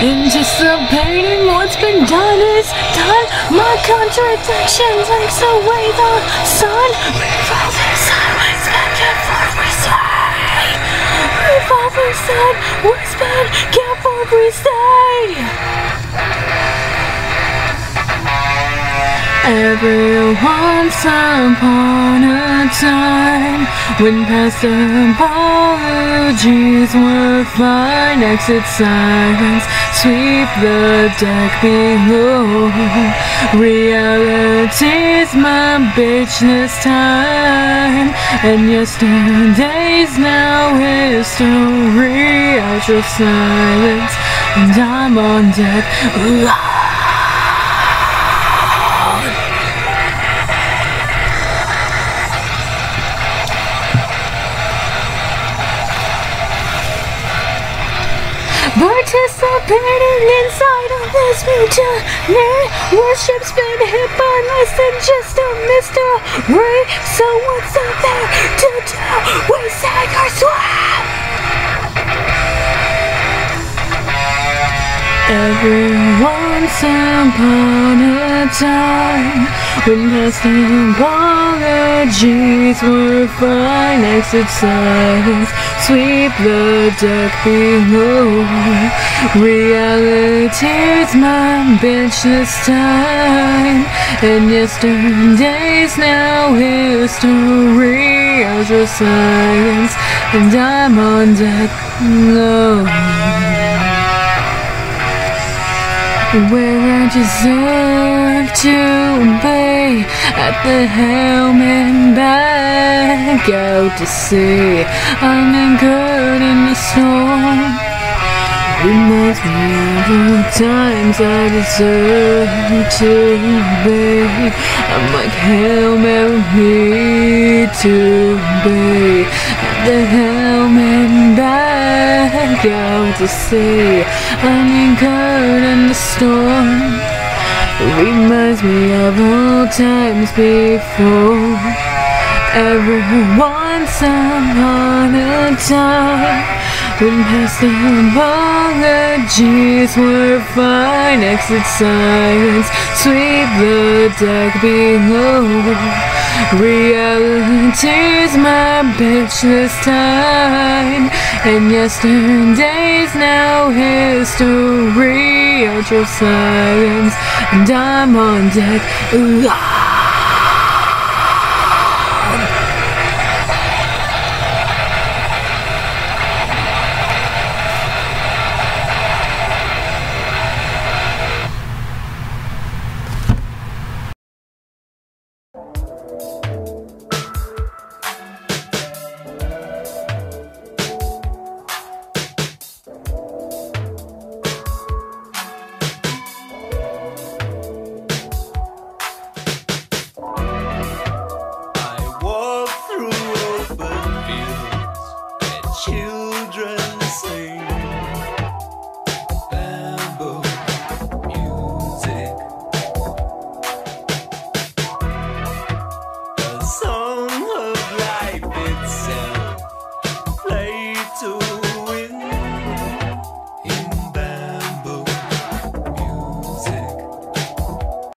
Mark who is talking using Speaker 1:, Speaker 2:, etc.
Speaker 1: Anticipating what's been done is done. My contradictions takes away the sun. Revolving sun, back and forth we sway. Revolving sun, what's been can't forth we stay. Everyone's upon a time, when past apologies were fine, exit silence, sweep the deck below. Reality's my bitch this time, and yesterday's now history. Ultra silence, and I'm on deck. Ooh. Ah. Participating inside of this mutiny Worship's been hit by less than just a mystery. So what's up there to do? We sink or swim Every once upon a time When past apologies were fine silence Sweep the deck below. Reality's my bitch this time. And yesterday's now history Ultra silence And I'm on deck low where I deserve to be At the helm and back out to sea I'm anchored in the storm. Me of the times I deserve to be. I'm like Hail Mary to be. At the helm and back out to sea I'm anchored in the storm Reminds me of old times before. Ever once upon a time. When past apologies were fine Exit silence, sweep the deck below. Reality's my bitch this time And yesterday's now history Ultra silence And I'm on deck Ooh, ah.